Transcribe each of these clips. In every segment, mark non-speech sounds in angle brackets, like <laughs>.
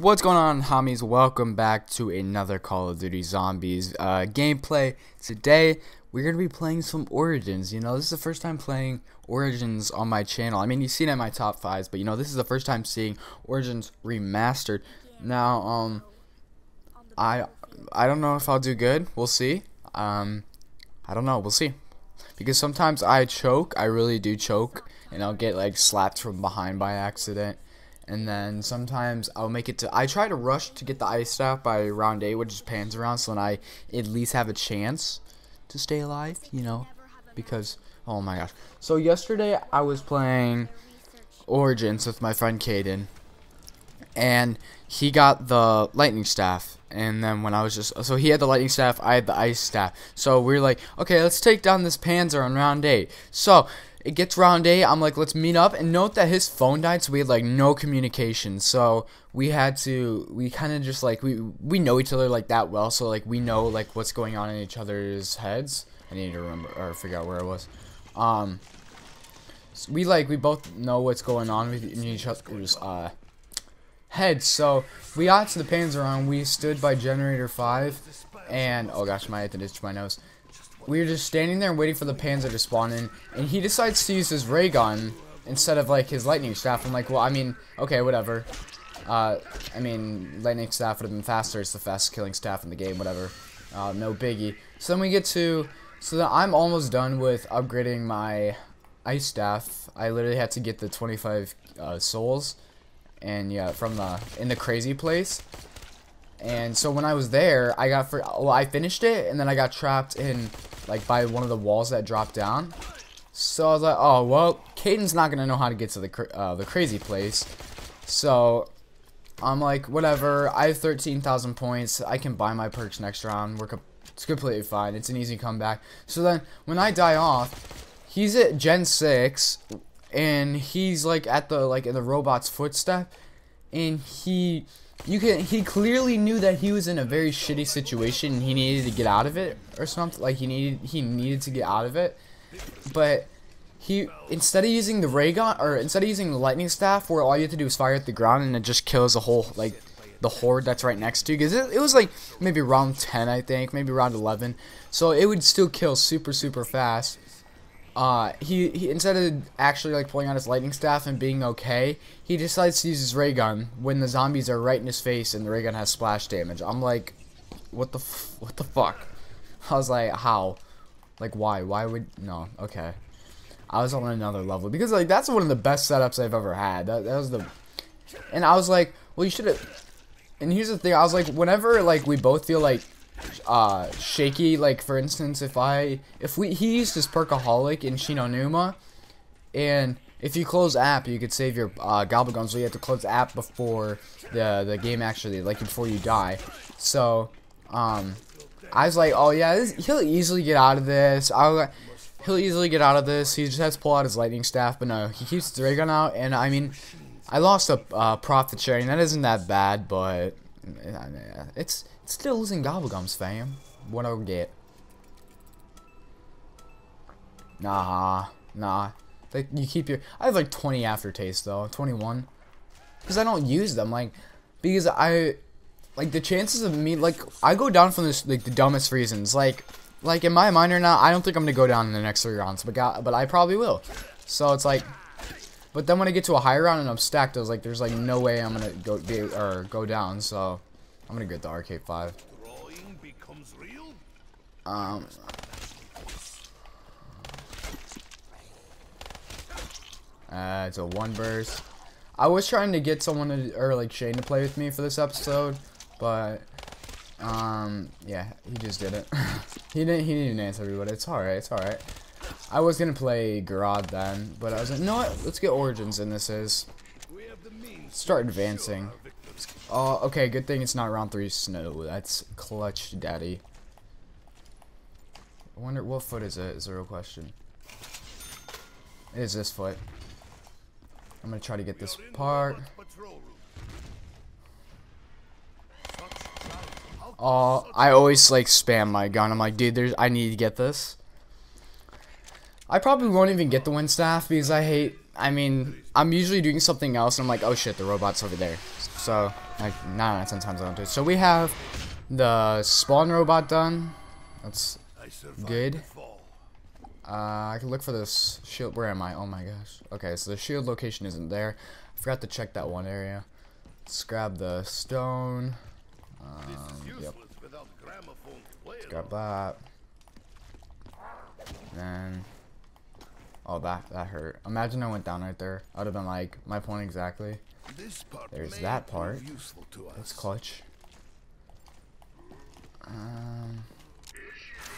What's going on, homies? Welcome back to another Call of Duty Zombies uh, gameplay. Today, we're going to be playing some Origins. You know, this is the first time playing Origins on my channel. I mean, you've seen it in my top fives, but you know, this is the first time seeing Origins remastered. Now, um, I I don't know if I'll do good. We'll see. Um, I don't know. We'll see. Because sometimes I choke. I really do choke. And I'll get, like, slapped from behind by accident and then sometimes I'll make it to. I try to rush to get the ice staff by round eight, which is Panzer round, so then I at least have a chance to stay alive. You know, because oh my gosh. So yesterday I was playing Origins with my friend Caden, and he got the lightning staff. And then when I was just so he had the lightning staff, I had the ice staff. So we are like, okay, let's take down this Panzer on round eight. So it gets round eight. I'm like, let's meet up. And note that his phone died, so we had like no communication. So we had to, we kind of just like we we know each other like that well. So like we know like what's going on in each other's heads. I need to remember or figure out where I was. Um, so we like we both know what's going on with each other's uh heads. So we got to the Panzer on, We stood by generator five, and oh gosh, my I to itch my nose we were just standing there waiting for the Panzer to spawn in, and he decides to use his ray gun instead of like his lightning staff. I'm like, well, I mean, okay, whatever. Uh, I mean, lightning staff would have been faster. It's the fastest killing staff in the game, whatever. Uh, no biggie. So then we get to, so then I'm almost done with upgrading my ice staff. I literally had to get the 25 uh, souls, and yeah, from the in the crazy place. And so when I was there, I got for well, I finished it, and then I got trapped in like by one of the walls that dropped down. So I was like, oh well, Caden's not gonna know how to get to the uh, the crazy place. So I'm like, whatever. I have 13,000 points. I can buy my perks next round. We're it's completely fine. It's an easy comeback. So then when I die off, he's at Gen 6 and he's like at the like in the robot's footstep and he you can he clearly knew that he was in a very shitty situation and he needed to get out of it or something like he needed he needed to get out of it. But he instead of using the ray gun or instead of using the lightning staff where all you have to do is fire at the ground and it just kills a whole like the horde that's right next to you. Because it, it was like maybe round 10 I think maybe around 11 so it would still kill super super fast uh, he, he instead of actually like pulling out his lightning staff and being okay, he decides to use his ray gun when the zombies are right in his face and the ray gun has splash damage. I'm like, what the what the fuck? <laughs> I was like, how? Like why? Why would no? Okay. I was on another level because like that's one of the best setups I've ever had. That, that was the, and I was like, well, you should have. And here's the thing, I was like, whenever like we both feel like uh, shaky. Like for instance, if I if we he used his perkaholic in Shi No Numa, and if you close app, you could save your uh, Gobblegum, so you have to close app before the the game actually, like before you die. So, um, I was like, oh yeah, this, he'll easily get out of this. I'll, he'll easily get out of this. He just has to pull out his lightning staff, but no, he keeps the ray gun out, and I mean, I lost a uh, profit sharing. That isn't that bad, but it's Still losing Gobblegums, fam. What do I get? Nah, nah. Like, you keep your... I have like 20 aftertaste, though. 21. Because I don't use them. Like, because I... Like, the chances of me... Like, I go down from this, like, the dumbest reasons. Like, like in my mind right now, I don't think I'm to go down in the next three rounds. But, God, but I probably will. So, it's like... But then when I get to a higher round and I'm stacked, I was like, there's like no way I'm gonna go be or go down. So I'm gonna get the RK5. Um. Uh, it's a one burst. I was trying to get someone to, or like Shane to play with me for this episode, but um, yeah, he just did it. <laughs> he didn't. He didn't answer me, but it's all right. It's all right. I was gonna play Garage then, but I was like, no, what? Let's get Origins in this is. Start advancing. Oh, okay, good thing it's not round 3 snow. That's clutch, daddy. I wonder, what foot is it, is the real question. It is this foot. I'm gonna try to get this part. Oh, I always, like, spam my gun. I'm like, dude, there's, I need to get this. I probably won't even get the wind staff because I hate, I mean, I'm usually doing something else and I'm like, oh shit, the robot's over there. So, Like, nine out of ten times I don't do it. So we have the spawn robot done. That's good. Uh, I can look for this shield. Where am I? Oh my gosh. Okay, so the shield location isn't there. I forgot to check that one area. Let's grab the stone. Um, yep. Let's grab that. then, oh, that that hurt. Imagine I went down right there. I would have been like my point exactly. There's that part. That's clutch. Um,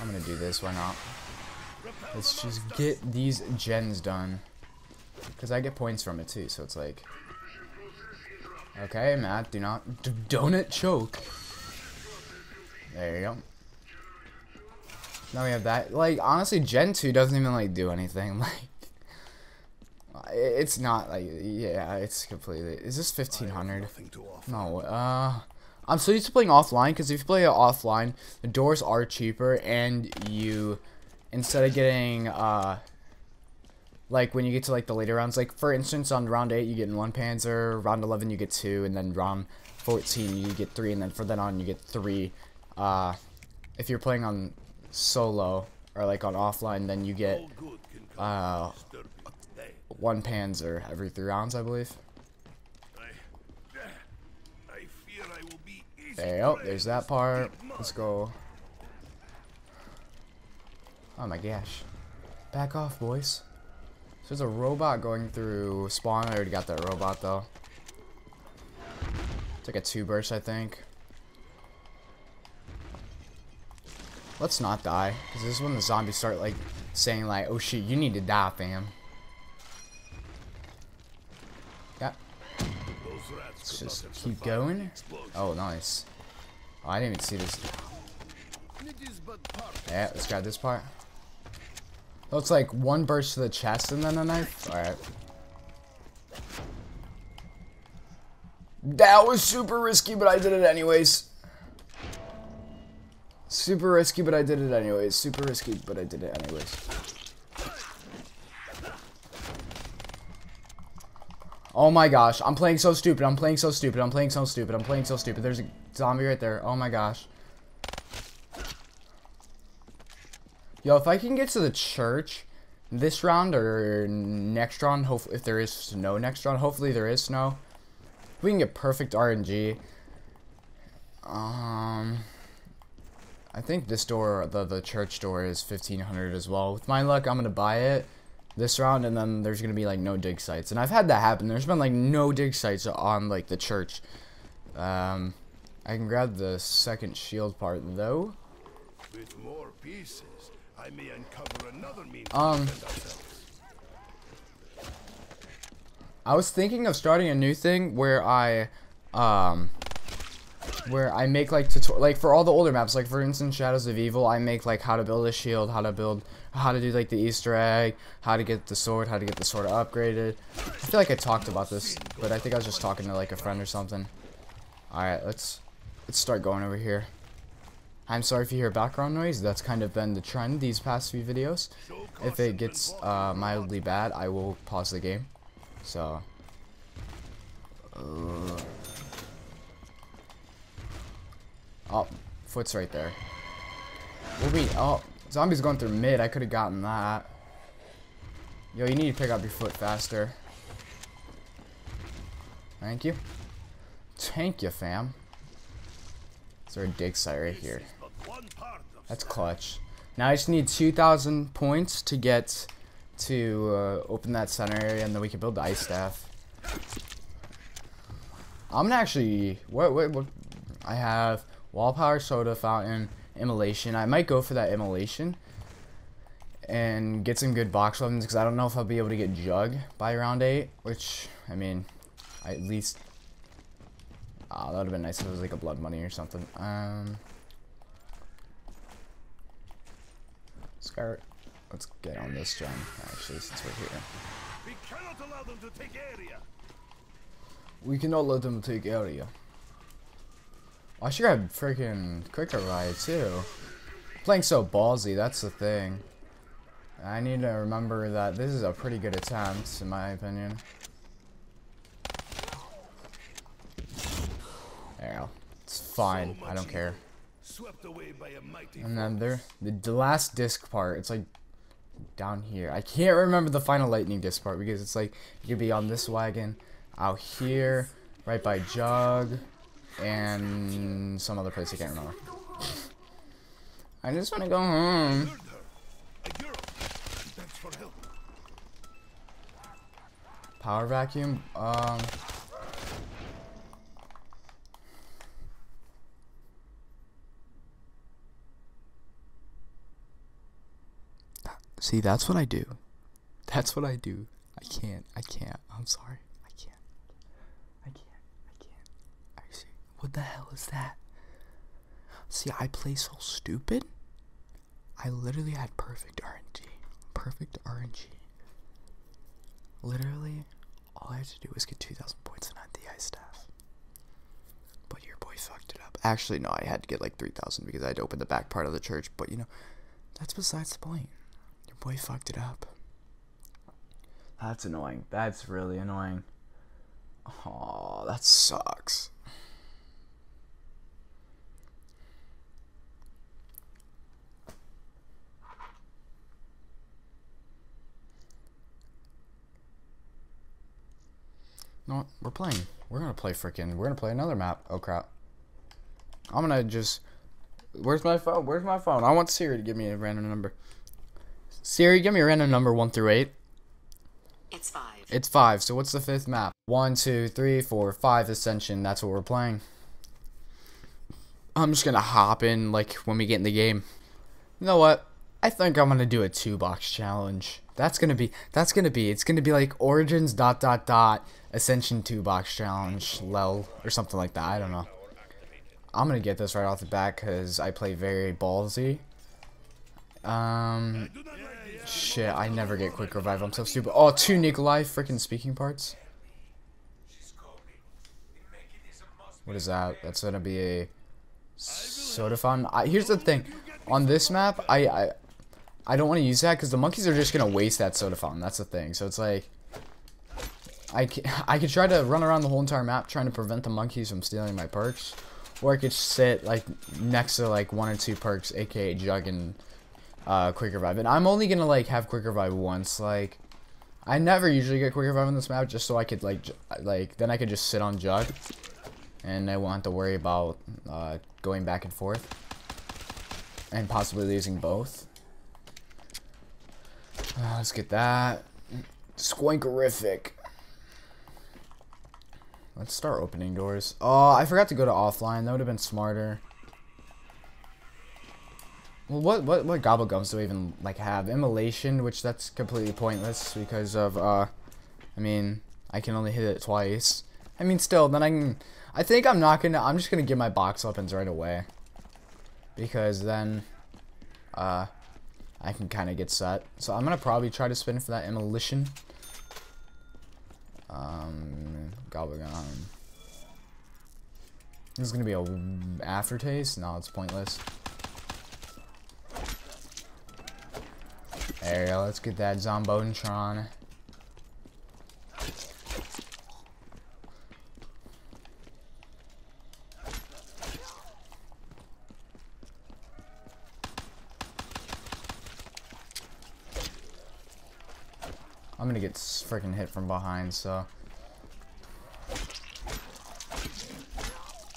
I'm gonna do this. Why not? Let's just get these gens done. Because I get points from it too, so it's like... Okay, Matt, do not... Donut choke. There you go. Now we have that. Like, honestly, Gen 2 doesn't even, like, do anything. <laughs> Like, it's not, like, yeah, it's completely... Is this 1500? No, uh... I'm so used to playing offline, because if you play it offline, the doors are cheaper, and you instead of getting uh like when you get to like the later rounds like for instance on round 8 you get one panzer round 11 you get 2 and then round 14 you get 3 and then for then on you get 3 uh if you're playing on solo or like on offline then you get uh one panzer every 3 rounds I believe there go there's that part let's go Oh my gosh. Back off, boys. So there's a robot going through spawn. I already got that robot, though. It's like a two burst, I think. Let's not die. Because this is when the zombies start, like, saying, like, oh shit, you need to die, fam. Yeah. Let's just keep going. Oh, nice. Oh, I didn't even see this. Yeah, let's grab this part. Looks like one burst to the chest and then a knife. Alright. That was super risky, but I did it anyways. Super risky, but I did it anyways. Super risky, but I did it anyways. Oh my gosh, I'm playing so stupid, I'm playing so stupid, I'm playing so stupid, I'm playing so stupid. There's a zombie right there. Oh my gosh. Yo, if I can get to the church this round or next round, hopefully if there is snow next round, hopefully there is snow. we can get perfect RNG. Um, I think this door, the the church door, is 1500 as well. With my luck, I'm gonna buy it this round, and then there's gonna be like no dig sites. And I've had that happen. There's been like no dig sites on like the church. Um, I can grab the second shield part though. With more pieces. I may uncover another means um, I was thinking of starting a new thing where I, um, where I make like tutorial, like for all the older maps, like for instance Shadows of Evil, I make like how to build a shield, how to build, how to do like the Easter egg, how to get the sword, how to get the sword upgraded. I feel like I talked about this, but I think I was just talking to like a friend or something. All right, let's let's start going over here. I'm sorry if you hear background noise, that's kind of been the trend these past few videos. If it gets uh, mildly bad, I will pause the game. So... Uh, oh, foot's right there. We'll be... Oh, zombie's going through mid, I could have gotten that. Yo, you need to pick up your foot faster. Thank you. Thank you, fam. Is there a dig site right here? That's clutch. Now I just need 2,000 points to get to uh, open that center area, and then we can build the ice staff. I'm gonna actually what what what I have wall power soda fountain immolation. I might go for that immolation and get some good box weapons because I don't know if I'll be able to get jug by round eight. Which I mean, I at least Oh, that would have been nice if it was like a blood money or something. Um, Scar, let's get on this gen, actually, since we're here. We cannot allow them to take area. We cannot let them take area. I should have freaking quicker ride too. Playing so ballsy, that's the thing. I need to remember that this is a pretty good attempt, in my opinion. Yeah, It's fine. I don't care. Swept away by a mighty And then there, the, the last disc part, it's like down here. I can't remember the final lightning disc part because it's like you could be on this wagon, out here, right by Jug, and some other place I can't remember. I just want to go home. Power vacuum. Um. See, that's what I do. That's what I do. I can't. I can't. I'm sorry. I can't. I can't. I can't. I see. What the hell is that? See, I play so stupid. I literally had perfect RNG. Perfect RNG. Literally, all I had to do was get 2,000 points and had the ice staff. But your boy fucked it up. Actually, no, I had to get like 3,000 because I had to open the back part of the church. But you know, that's besides the point. Your boy fucked it up. That's annoying. That's really annoying. Oh, that sucks. No, we're playing. We're gonna play freaking. We're gonna play another map. Oh crap. I'm gonna just. Where's my phone? Where's my phone? I want Siri to give me a random number. Siri, give me a random number one through eight. It's five. It's five. So what's the fifth map? One, two, three, four, five. Ascension. That's what we're playing. I'm just gonna hop in like when we get in the game. You know what? I think I'm gonna do a two box challenge. That's gonna be. That's gonna be. It's gonna be like Origins dot dot dot Ascension two box challenge lel or something like that. I don't know. I'm gonna get this right off the bat because I play very ballsy. Um, shit. I never get quick revive. I'm so stupid. Oh, two Nikolai freaking speaking parts. What is that? That's gonna be a soda fountain. I, here's the thing, on this map, I I, I don't want to use that because the monkeys are just gonna waste that soda fountain. That's the thing. So it's like, I <laughs> I could try to run around the whole entire map trying to prevent the monkeys from stealing my perks, or I could sit like next to like one or two perks, aka Jug and uh, Quick Revive. And I'm only gonna like have Quick Revive once. Like, I never usually get Quick Revive on this map just so I could like like then I could just sit on Jug and I won't have to worry about uh, going back and forth and possibly losing both. Uh, let's get that. Squinkerific. Let's start opening doors. Oh, I forgot to go to offline. That would have been smarter. Well, what what what gobble gums do we even like have? Immolation, which that's completely pointless because of uh, I mean, I can only hit it twice. I mean, still, then I can. I think I'm not gonna. I'm just gonna get my box weapons right away, because then, uh, I can kind of get set. So I'm gonna probably try to spin for that immolition. Um. This is gonna be a aftertaste. No, it's pointless. There go. Let's get that Zombotron. I'm gonna get freaking hit from behind, so.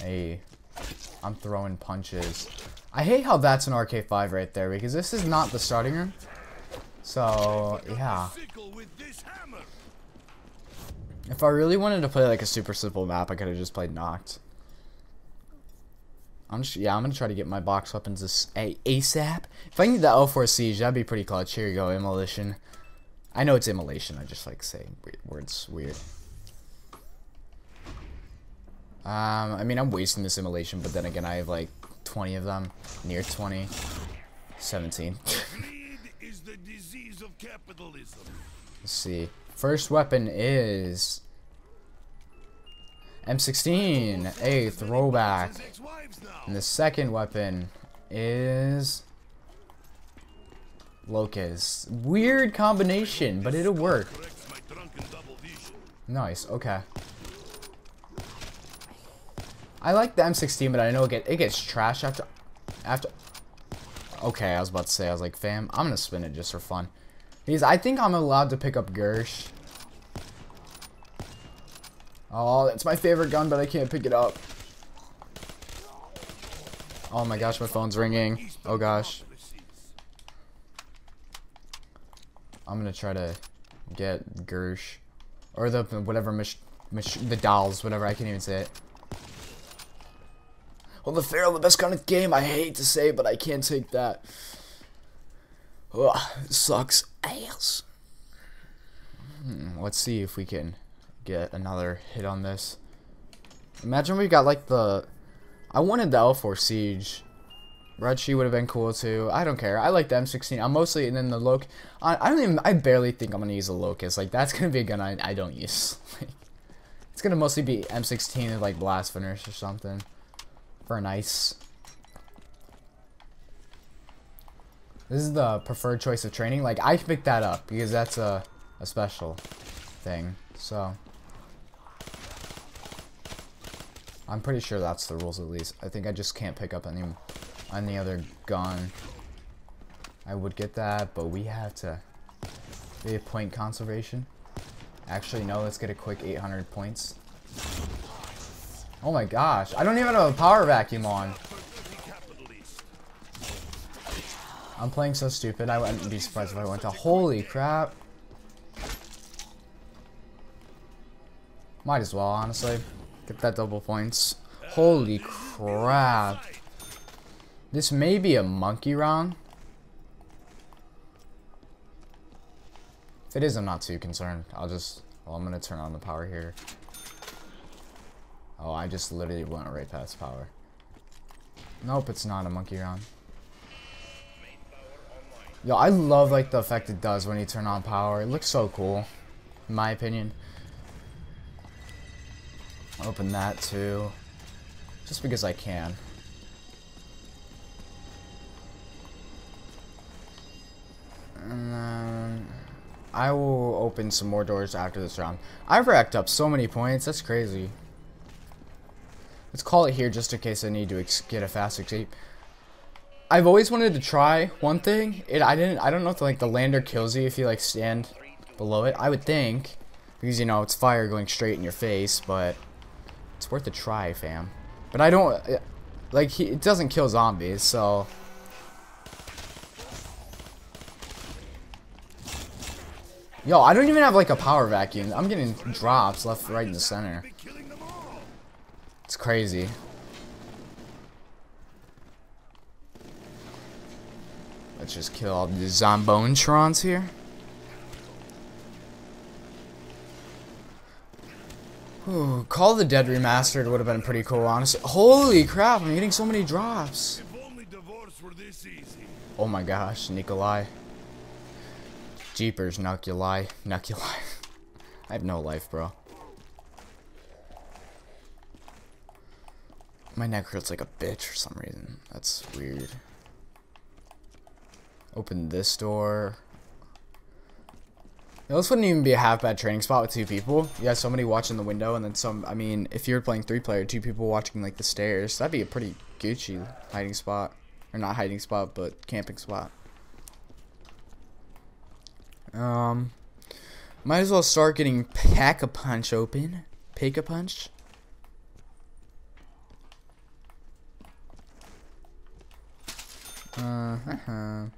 Hey, I'm throwing punches. I hate how that's an RK5 right there because this is not the starting room. So, yeah. If I really wanted to play like a super simple map, I could have just played Nacht. I'm just, yeah, I'm gonna try to get my box weapons this ASAP. If I get the L4 Siege, that'd be pretty clutch. Here you go, Immolation. I know it's Immolation, I just like saying words weird. Um, I mean, I'm wasting this Immolation, but then again, I have like 20 of them. Near 20. 17. Is the disease of capitalism. Let's see. First weapon is M16, a throwback. And the second weapon is Locust. Weird combination, but it'll work. Nice, okay. I like the M16, but I know it, get, it gets trash after after. Okay, I was about to say, I was like, fam, I'm gonna spin it just for fun. Because I think I'm allowed to pick up Gersh. Oh, it's my favorite gun, but I can't pick it up. Oh my gosh, my phone's ringing. Oh gosh. I'm gonna try to get Gersh. Or the, whatever, the dolls, whatever, I can't even say it. Well, the Pharaoh, the best in the game. I hate to say, but I can't take that. Ugh, sucks ass. Hmm, let's see if we can get another hit on this. Imagine we got like the... I wanted the L4 Siege. Red Sheet would have been cool too. I don't care. I like the M16. I'm mostly and then the Loc. I, I don't even. I barely think I'm gonna use a Locust. Like that's gonna be a gun I, I don't use. <laughs> It's gonna mostly be M16 and like Blast Finish or something. For a nice. This is the preferred choice of training. Like I picked that up because that's a a special thing. So. I'm pretty sure that's the rules at least. I think I just can't pick up any any other gun. I would get that, but we have to be a point conservation. Actually, no, let's get a quick 800 points. Oh my gosh, I don't even have a power vacuum on. I'm playing so stupid, I wouldn't be surprised if I went to holy crap. Might as well, honestly. Get that double points. Holy crap. This may be a monkey round. If it is, I'm not too concerned. I'll just... Well, I'm going to turn on the power here. Oh, I just literally went right past power. Nope, it's not a monkey round. Yo, I love like the effect it does when you turn on power. It looks so cool, in my opinion. Open that too, just because I can. I will open some more doors after this round. I've racked up so many points. That's crazy. Let's call it here just in case I need to get a fast escape. I've always wanted to try one thing. It I didn't I don't know if like the lander kills you if you like stand below it. I would think because you know it's fire going straight in your face, but it's worth a try, fam. But I don't uh, like he, it doesn't kill zombies, so Yo, I don't even have like a power vacuum. I'm getting drops left, right, in the center. It's crazy. Let's just kill all the Zombontrons here. Ooh, Call the Dead Remastered would have been pretty cool, honestly. Holy crap, I'm getting so many drops. Oh my gosh, Nikolai. Jeepers, Nuculi. Nuculi. <laughs> I have no life, bro. My neck hurts like a bitch for some reason. That's weird. Open this door. Yo, this wouldn't even be a half bad training spot with two people. You have somebody watching the window and then some, I mean, if you're playing three player, two people watching like the stairs, that'd be a pretty Gucci hiding spot. Or not hiding spot, but camping spot. Um, might as well start getting Pack-a-Punch open. Pack-a-Punch. Uh, uh -huh.